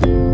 Bye.